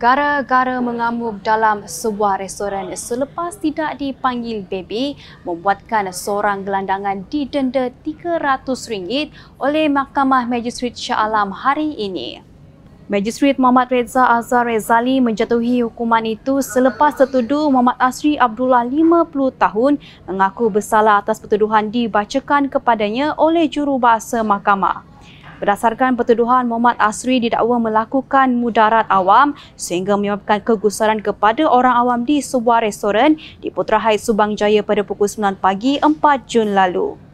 Gara-gara mengamuk dalam sebuah restoran selepas tidak dipanggil baby membuatkan seorang gelandangan didenda RM300 oleh Mahkamah Magistrate Shah Alam hari ini. Magistrate Muhammad Reza Azhar Rezali menjatuhi hukuman itu selepas tertuduh Muhammad Asri Abdullah 50 tahun mengaku bersalah atas pertuduhan dibacakan kepadanya oleh jurubahasa mahkamah. Berdasarkan pertuduhan, Muhammad Asri didakwa melakukan mudarat awam sehingga menyebabkan kegusaran kepada orang awam di sebuah restoran di Putrahai Subang Jaya pada pukul 9 pagi 4 Jun lalu.